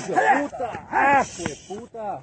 Puta! ¡Ah, puta!